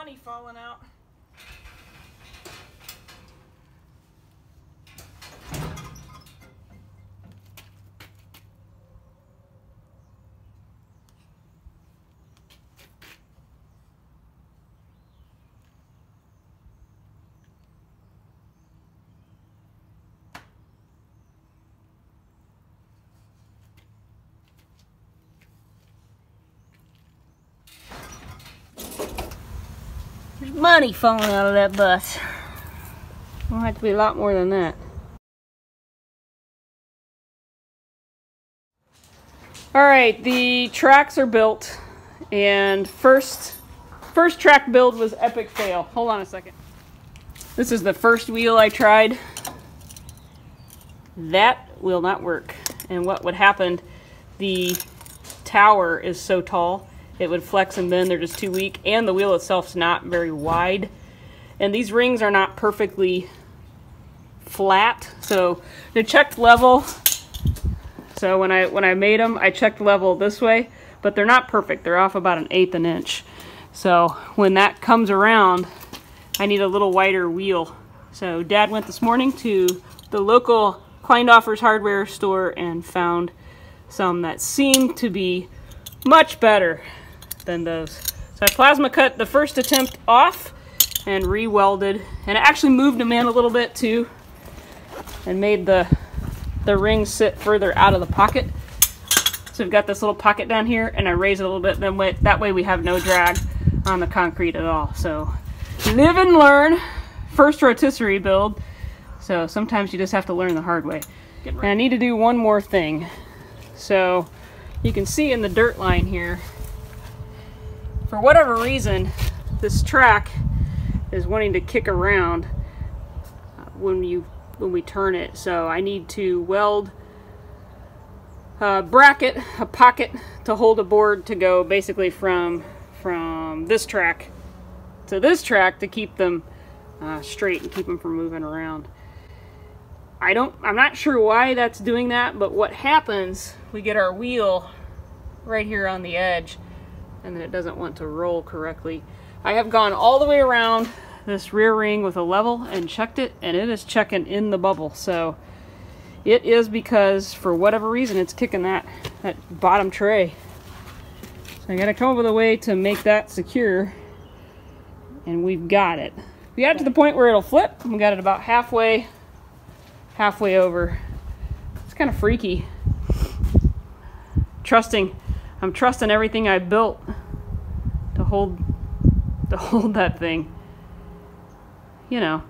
money falling out. There's money falling out of that bus. It'll have to be a lot more than that. All right, the tracks are built, and first, first track build was epic fail. Hold on a second. This is the first wheel I tried. That will not work. And what would happen, the tower is so tall it would flex and bend. They're just too weak. And the wheel itself is not very wide. And these rings are not perfectly flat. So they're checked level. So when I when I made them, I checked level this way, but they're not perfect. They're off about an eighth an inch. So when that comes around, I need a little wider wheel. So Dad went this morning to the local Kleindorfer's hardware store and found some that seemed to be much better than those. So I plasma cut the first attempt off and re-welded and I actually moved them in a little bit too and made the the ring sit further out of the pocket. So we've got this little pocket down here and I raise it a little bit then way, that way we have no drag on the concrete at all. So live and learn. First rotisserie build. So sometimes you just have to learn the hard way. And I need to do one more thing. So you can see in the dirt line here for whatever reason, this track is wanting to kick around uh, when you when we turn it. So I need to weld a bracket, a pocket to hold a board to go basically from from this track to this track to keep them uh, straight and keep them from moving around. I don't, I'm not sure why that's doing that, but what happens, we get our wheel right here on the edge and then it doesn't want to roll correctly. I have gone all the way around this rear ring with a level and checked it and it is checking in the bubble. So it is because for whatever reason it's kicking that that bottom tray. So I gotta come up with a way to make that secure and we've got it. We got to the point where it'll flip. We got it about halfway halfway over. It's kind of freaky. Trusting I'm trusting everything I built to hold to hold that thing. You know.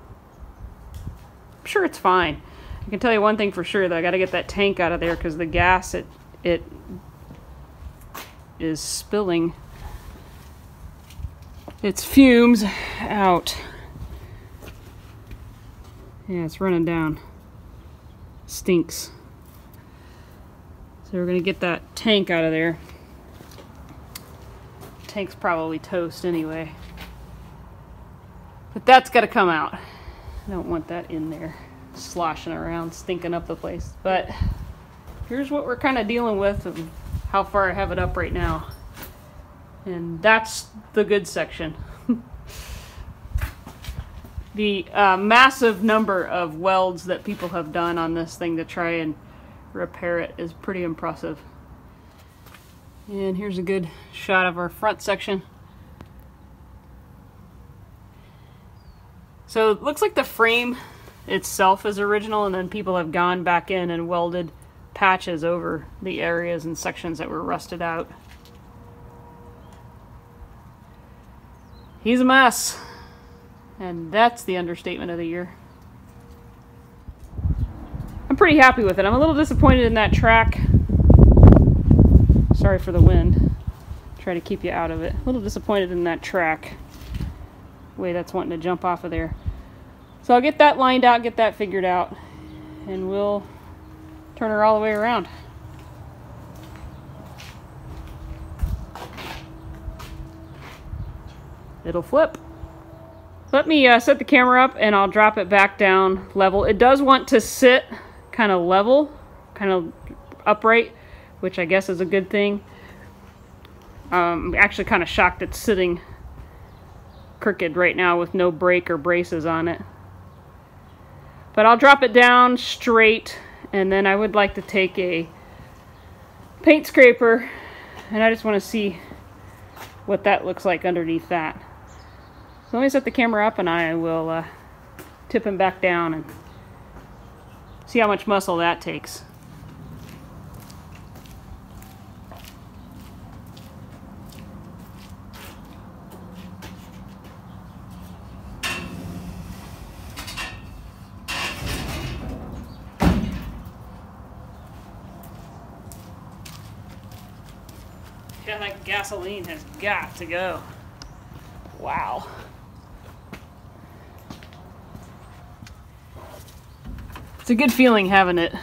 I'm sure it's fine. I can tell you one thing for sure that I got to get that tank out of there because the gas it it is spilling its fumes out. Yeah, it's running down. Stinks. So we're to get that tank out of there tank's probably toast anyway. But that's got to come out. I don't want that in there sloshing around, stinking up the place. But here's what we're kind of dealing with and how far I have it up right now. And that's the good section. the uh, massive number of welds that people have done on this thing to try and repair it is pretty impressive. And here's a good shot of our front section. So it looks like the frame itself is original and then people have gone back in and welded patches over the areas and sections that were rusted out. He's a mess. And that's the understatement of the year. I'm pretty happy with it. I'm a little disappointed in that track Sorry for the wind. Try to keep you out of it. A little disappointed in that track. Way that's wanting to jump off of there. So I'll get that lined out, get that figured out, and we'll turn her all the way around. It'll flip. Let me uh, set the camera up and I'll drop it back down level. It does want to sit kind of level, kind of upright which I guess is a good thing. Um, I'm actually kind of shocked it's sitting crooked right now with no brake or braces on it. But I'll drop it down straight and then I would like to take a paint scraper and I just want to see what that looks like underneath that. So let me set the camera up and I will uh, tip him back down and see how much muscle that takes. Yeah, that gasoline has got to go. Wow. It's a good feeling having it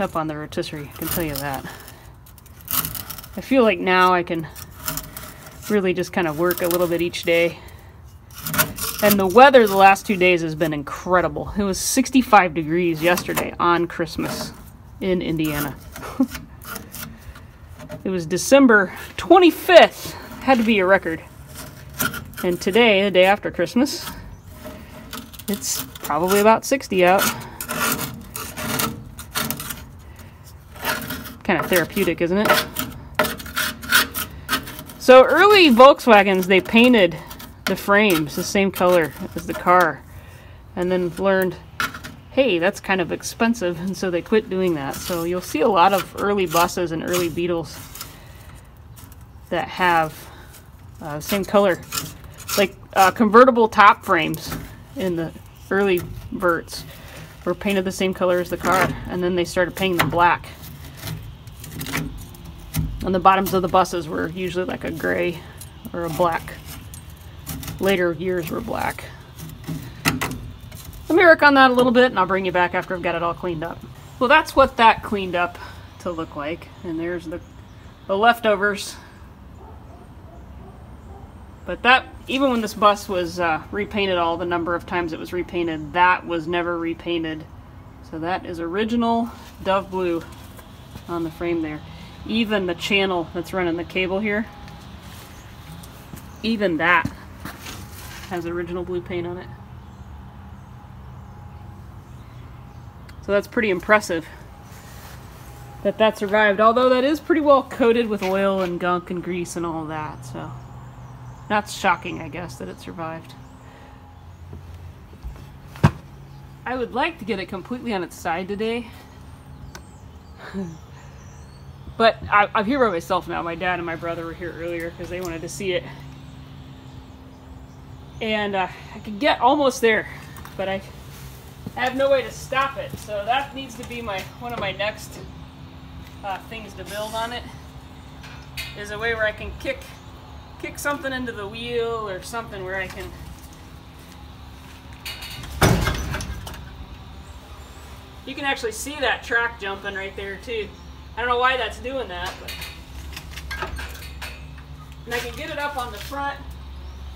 up on the rotisserie, I can tell you that. I feel like now I can really just kind of work a little bit each day. And the weather the last two days has been incredible. It was 65 degrees yesterday on Christmas in Indiana. it was December 25th. Had to be a record. And today, the day after Christmas, it's probably about 60 out. Kind of therapeutic, isn't it? So early Volkswagens, they painted the frames the same color as the car and then learned, hey, that's kind of expensive, and so they quit doing that. So you'll see a lot of early buses and early Beetles that have uh, same color, like uh, convertible top frames in the early verts were painted the same color as the car, and then they started painting them black. And the bottoms of the buses were usually like a gray or a black. Later years were black. Let me work on that a little bit and I'll bring you back after I've got it all cleaned up. Well, that's what that cleaned up to look like. And there's the, the leftovers. But that, even when this bus was uh, repainted all the number of times it was repainted, that was never repainted. So that is original Dove Blue on the frame there even the channel that's running the cable here, even that has original blue paint on it. So that's pretty impressive that that survived, although that is pretty well coated with oil and gunk and grease and all that, so that's shocking, I guess, that it survived. I would like to get it completely on its side today. But I, I'm here by myself now. My dad and my brother were here earlier because they wanted to see it. And uh, I could get almost there, but I have no way to stop it. So that needs to be my one of my next uh, things to build on it. Is a way where I can kick kick something into the wheel or something where I can You can actually see that track jumping right there too. I don't know why that's doing that, but. And I can get it up on the front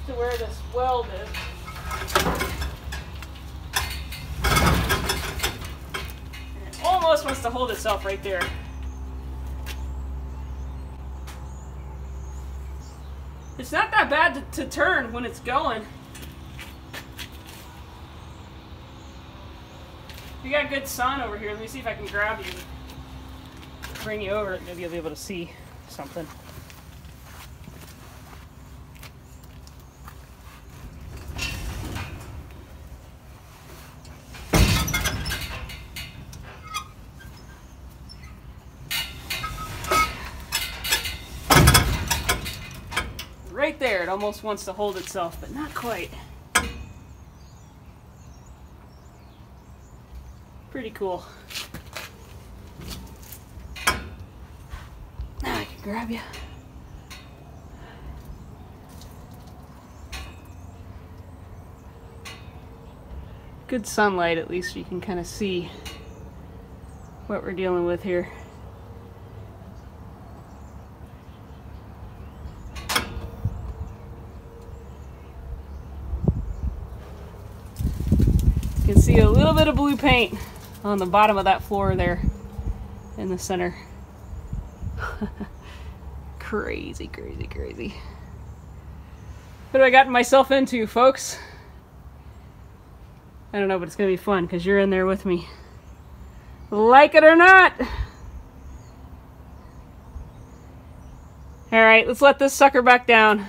to where this weld is. And it almost wants to hold itself right there. It's not that bad to, to turn when it's going. You got good sun over here. Let me see if I can grab you bring you over, maybe you'll be able to see something. Right there, it almost wants to hold itself, but not quite. Pretty cool. Now I can grab you. Good sunlight, at least you can kind of see what we're dealing with here. You can see a little bit of blue paint on the bottom of that floor there in the center. crazy, crazy, crazy. What have I gotten myself into, folks? I don't know, but it's going to be fun because you're in there with me. Like it or not. All right, let's let this sucker back down.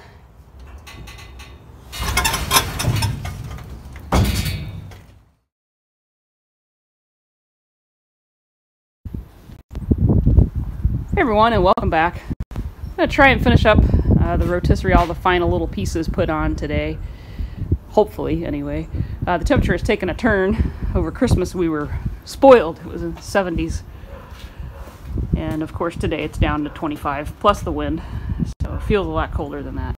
Hey everyone and welcome back. I'm going to try and finish up uh, the rotisserie, all the final little pieces put on today. Hopefully, anyway. Uh, the temperature has taken a turn. Over Christmas we were spoiled. It was in the 70s. And of course today it's down to 25 plus the wind. So it feels a lot colder than that.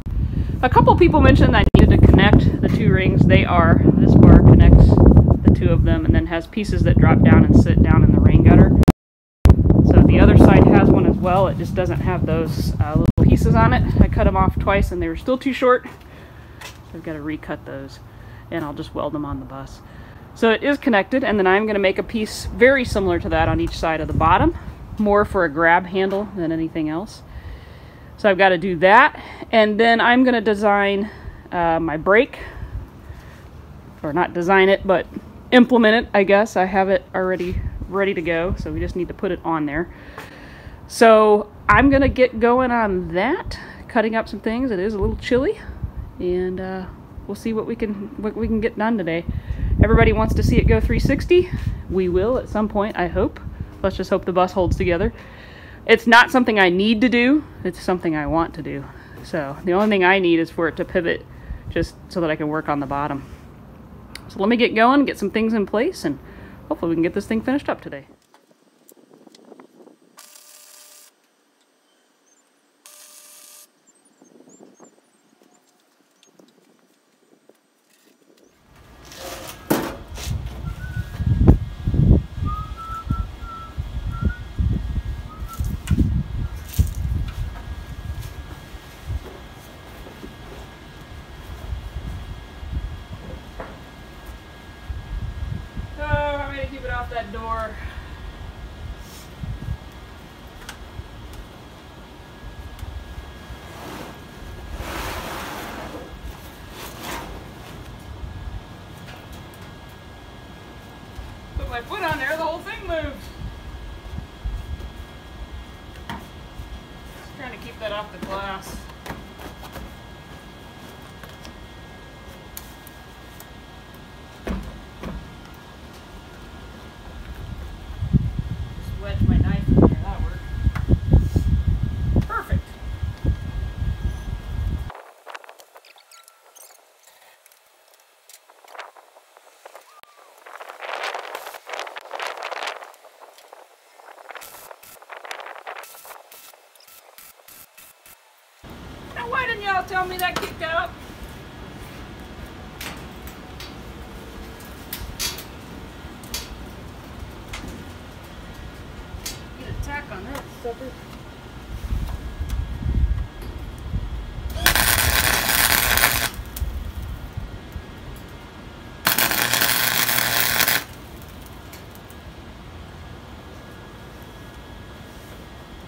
A couple people mentioned I needed to connect the two rings. They are, this bar connects the two of them and then has pieces that drop down and sit down in the rain gutter. So the other side has one as well. It just doesn't have those uh, little pieces on it. I cut them off twice and they were still too short. So I've got to recut those and I'll just weld them on the bus. So it is connected and then I'm going to make a piece very similar to that on each side of the bottom. More for a grab handle than anything else. So I've got to do that and then I'm going to design uh, my brake. Or not design it, but implement it, I guess. I have it already ready to go, so we just need to put it on there. So I'm gonna get going on that, cutting up some things. It is a little chilly, and uh, we'll see what we can what we can get done today. Everybody wants to see it go 360. We will at some point, I hope. Let's just hope the bus holds together. It's not something I need to do. It's something I want to do. So the only thing I need is for it to pivot just so that I can work on the bottom. So let me get going, get some things in place, and hopefully we can get this thing finished up today. Oh, I'm gonna keep it off that door. Put my foot on there, the whole thing moves. Just trying to keep that off the glass. Just wedge my knife in there, that worked. Perfect. Now why me that kicked out? Get a tack on that sucker.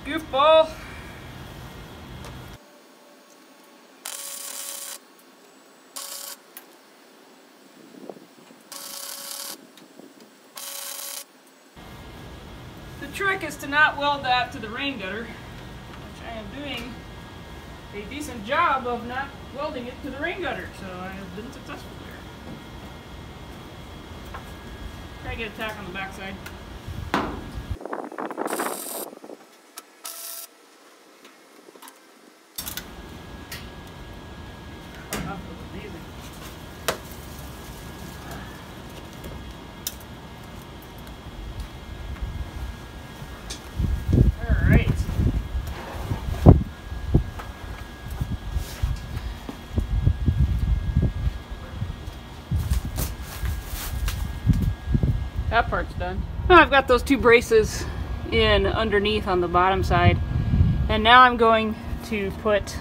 Goofball. The trick is to not weld that to the rain gutter, which I am doing a decent job of not welding it to the rain gutter, so I have been successful there. Try to get a tack on the backside. Oh, that feels amazing. All right. That part's done. Now I've got those two braces in underneath on the bottom side. And now I'm going to put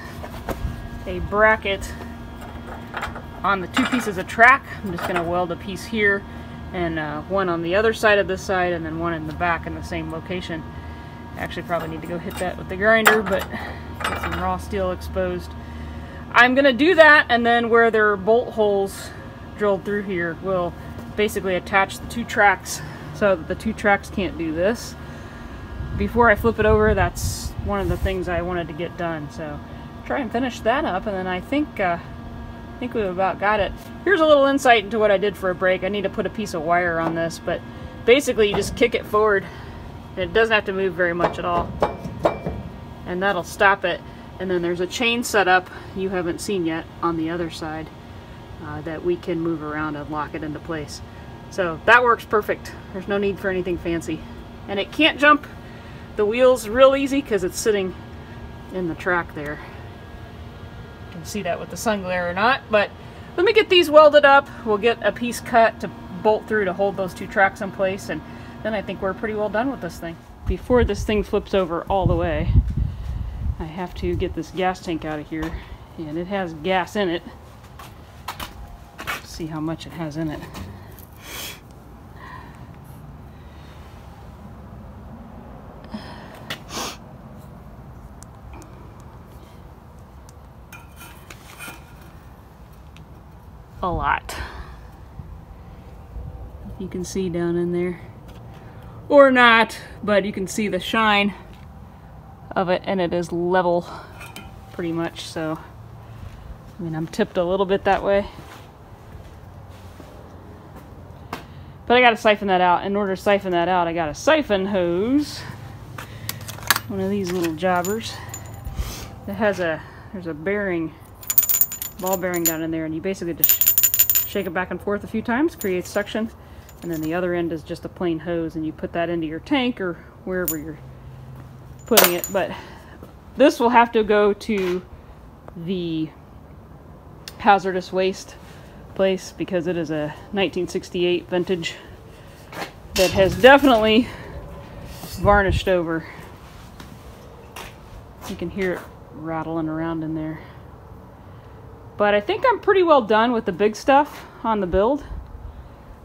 a bracket on the two pieces of track. I'm just going to weld a piece here and uh, one on the other side of this side and then one in the back in the same location. Actually probably need to go hit that with the grinder, but get some raw steel exposed. I'm gonna do that and then where there are bolt holes drilled through here, we'll basically attach the two tracks so that the two tracks can't do this. Before I flip it over, that's one of the things I wanted to get done. So try and finish that up and then I think uh, I think we've about got it. Here's a little insight into what I did for a brake. I need to put a piece of wire on this, but basically you just kick it forward it doesn't have to move very much at all. And that'll stop it. And then there's a chain set up you haven't seen yet on the other side uh, that we can move around and lock it into place. So that works perfect. There's no need for anything fancy. And it can't jump the wheels real easy because it's sitting in the track there. You can see that with the sun glare or not, but let me get these welded up. We'll get a piece cut to bolt through to hold those two tracks in place and then I think we're pretty well done with this thing. Before this thing flips over all the way, I have to get this gas tank out of here. And it has gas in it. See how much it has in it. A lot. You can see down in there or not, but you can see the shine of it and it is level pretty much. So, I mean, I'm tipped a little bit that way. But I got to siphon that out. In order to siphon that out, I got a siphon hose. One of these little jobbers. That has a, there's a bearing, ball bearing down in there, and you basically just shake it back and forth a few times, creates suction and then the other end is just a plain hose and you put that into your tank or wherever you're putting it but this will have to go to the hazardous waste place because it is a 1968 vintage that has definitely varnished over you can hear it rattling around in there but I think I'm pretty well done with the big stuff on the build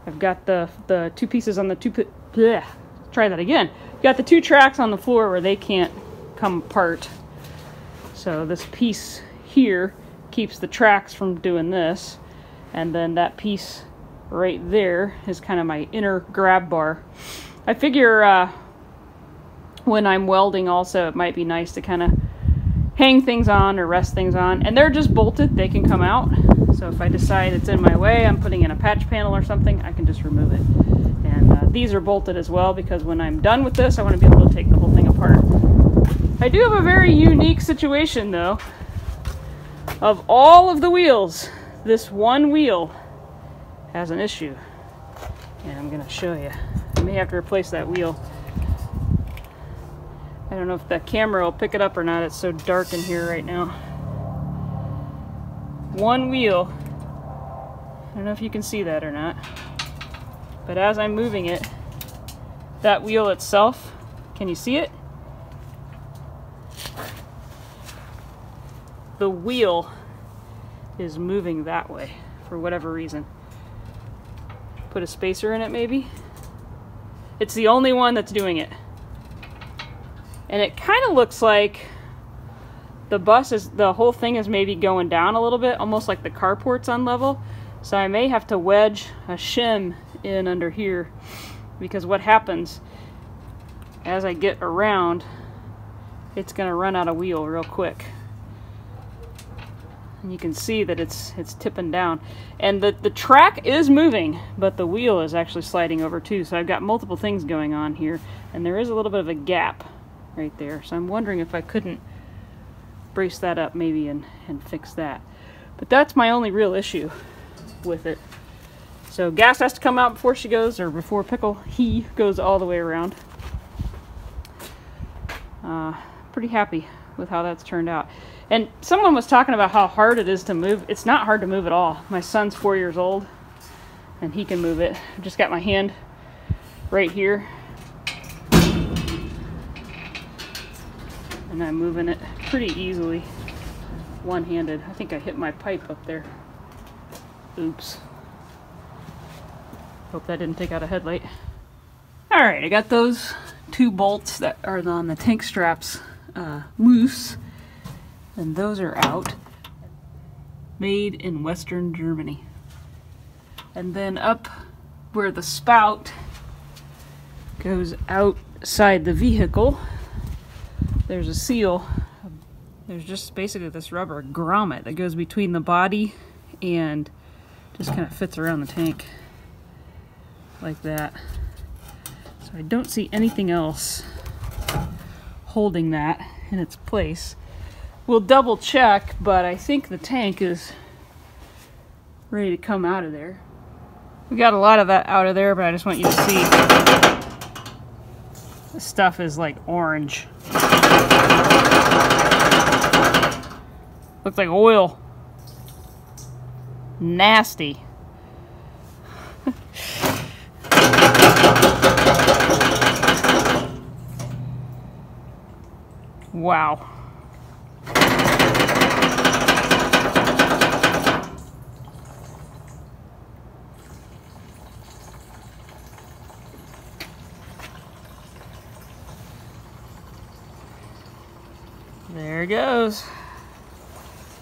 I've got the the two pieces on the two bleh, try that again. Got the two tracks on the floor where they can't come apart. So this piece here keeps the tracks from doing this. And then that piece right there is kind of my inner grab bar. I figure uh, when I'm welding also it might be nice to kind of hang things on or rest things on. And they're just bolted, they can come out. So if I decide it's in my way, I'm putting in a patch panel or something, I can just remove it. And uh, these are bolted as well because when I'm done with this, I want to be able to take the whole thing apart. I do have a very unique situation though. Of all of the wheels, this one wheel has an issue. And I'm going to show you. I may have to replace that wheel. I don't know if the camera will pick it up or not. It's so dark in here right now one wheel. I don't know if you can see that or not. But as I'm moving it, that wheel itself, can you see it? The wheel is moving that way for whatever reason. Put a spacer in it maybe? It's the only one that's doing it. And it kind of looks like the bus is the whole thing is maybe going down a little bit almost like the carport's on level so I may have to wedge a shim in under here because what happens as I get around it's gonna run out of wheel real quick and you can see that it's it's tipping down and the the track is moving but the wheel is actually sliding over too so I've got multiple things going on here and there is a little bit of a gap right there so I'm wondering if I couldn't brace that up maybe and, and fix that. But that's my only real issue with it. So gas has to come out before she goes, or before Pickle, he goes all the way around. Uh, pretty happy with how that's turned out. And someone was talking about how hard it is to move. It's not hard to move at all. My son's four years old, and he can move it. I've just got my hand right here and I'm moving it pretty easily one-handed. I think I hit my pipe up there. Oops. Hope that didn't take out a headlight. Alright, I got those two bolts that are on the tank straps uh, loose and those are out. made in Western Germany. And then up where the spout goes outside the vehicle, there's a seal. There's just basically this rubber grommet that goes between the body and just kind of fits around the tank like that. So I don't see anything else holding that in its place. We'll double check, but I think the tank is ready to come out of there. We got a lot of that out of there, but I just want you to see this stuff is like orange. Looks like oil. Nasty. wow.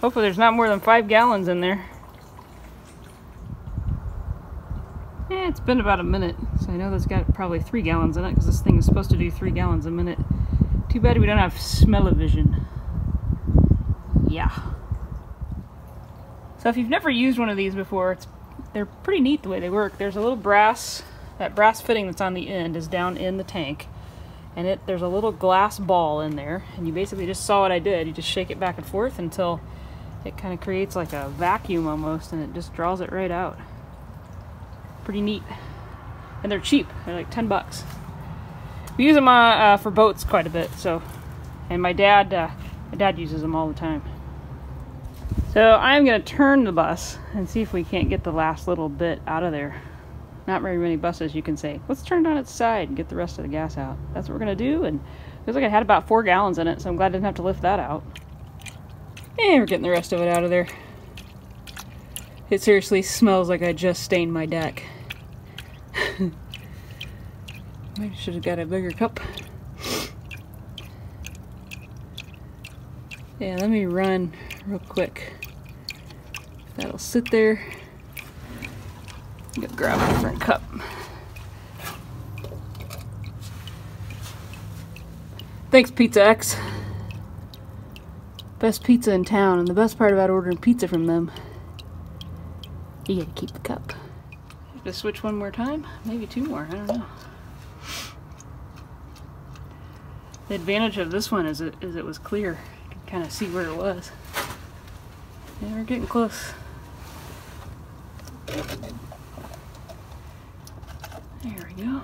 Hopefully there's not more than five gallons in there. Yeah, it's been about a minute, so I know that's got probably three gallons in it because this thing is supposed to do three gallons a minute. Too bad we don't have smell-o-vision. Yeah. So if you've never used one of these before, it's they're pretty neat the way they work. There's a little brass, that brass fitting that's on the end is down in the tank and it there's a little glass ball in there and you basically just saw what I did. You just shake it back and forth until it kind of creates like a vacuum almost and it just draws it right out. Pretty neat. And they're cheap. They're like 10 bucks. We use them uh, uh, for boats quite a bit so and my dad uh, my dad uses them all the time. So I'm gonna turn the bus and see if we can't get the last little bit out of there not very many buses you can say, let's turn it on its side and get the rest of the gas out. That's what we're going to do. And it looks like it had about four gallons in it, so I'm glad I didn't have to lift that out. And we're getting the rest of it out of there. It seriously smells like I just stained my deck. I should have got a bigger cup. Yeah, let me run real quick. That'll sit there. Go grab a different cup. Thanks, Pizza X. Best pizza in town, and the best part about ordering pizza from them, you gotta keep the cup. Have to switch one more time, maybe two more, I don't know. The advantage of this one is it, is it was clear. You can kind of see where it was. Yeah, we're getting close. We go.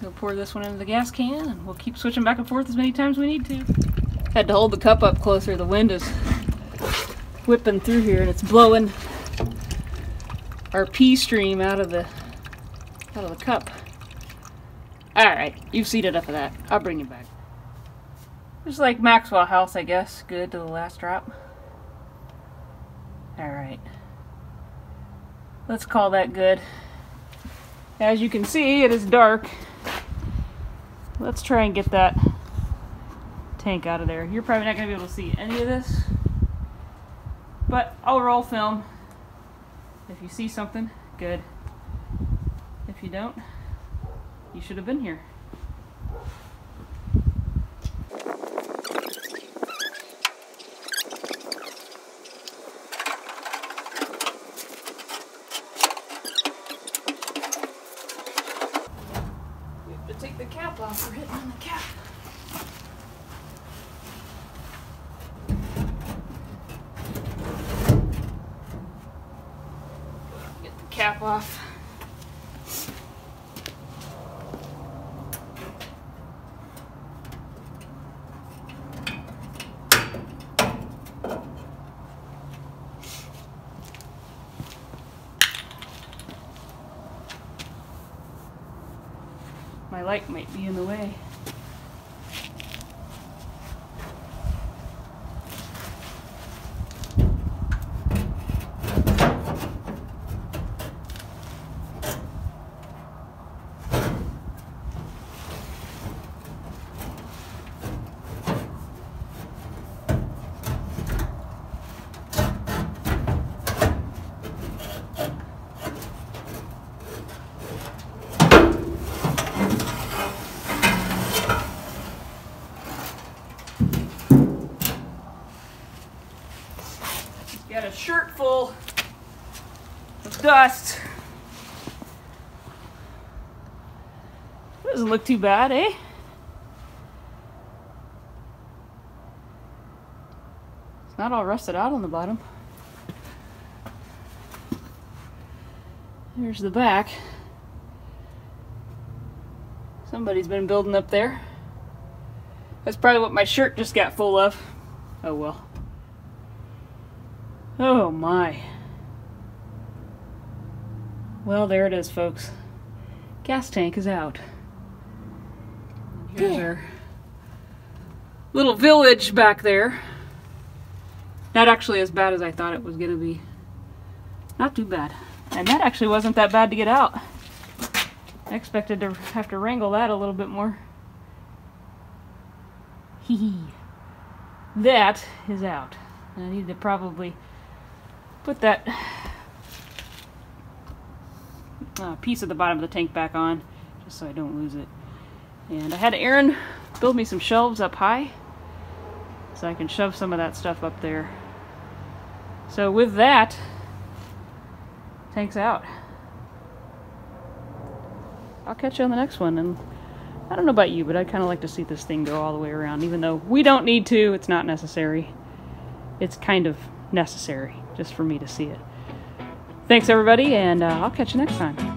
We'll pour this one into the gas can and we'll keep switching back and forth as many times we need to. Had to hold the cup up closer. The wind is whipping through here and it's blowing our pee stream out of the out of the cup. Alright, you've seen enough of that. I'll bring you back. Just like Maxwell House, I guess. Good to the last drop. Alright. Let's call that good. As you can see, it is dark. Let's try and get that tank out of there. You're probably not going to be able to see any of this, but I'll roll film. If you see something, good. If you don't, you should have been here. cap off. My light might be in the way. Look too bad, eh? It's not all rusted out on the bottom. There's the back. Somebody's been building up there. That's probably what my shirt just got full of. Oh well. Oh my. Well, there it is, folks. Gas tank is out. Here's our little village back there. Not actually as bad as I thought it was going to be. Not too bad. And that actually wasn't that bad to get out. I expected to have to wrangle that a little bit more. Hee hee. That is out. I need to probably put that uh, piece at the bottom of the tank back on just so I don't lose it. And I had Aaron build me some shelves up high so I can shove some of that stuff up there. So with that, tank's out. I'll catch you on the next one. And I don't know about you, but I'd kind of like to see this thing go all the way around. Even though we don't need to, it's not necessary. It's kind of necessary just for me to see it. Thanks, everybody, and uh, I'll catch you next time.